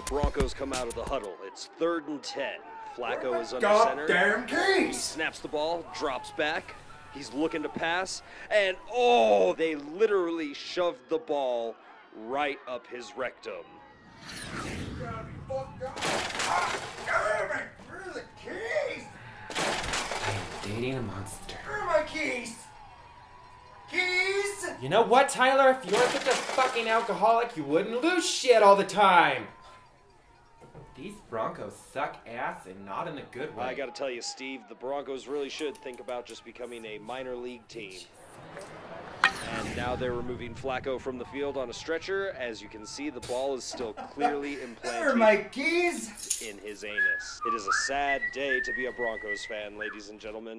the Broncos come out of the huddle. It's third and 10. Flacco is under center. Goddamn keys! Snaps the ball, drops back. He's looking to pass, and oh, they literally shoved the ball right up his rectum. Damn! Where are the keys? Dating a monster. Where are my keys? Keys? You know what, Tyler? If you weren't such a fucking alcoholic, you wouldn't lose shit all the time. These Broncos suck ass and not in a good way. I gotta tell you, Steve, the Broncos really should think about just becoming a minor league team. And now they're removing Flacco from the field on a stretcher. As you can see, the ball is still clearly implanted my keys? in his anus. It is a sad day to be a Broncos fan, ladies and gentlemen.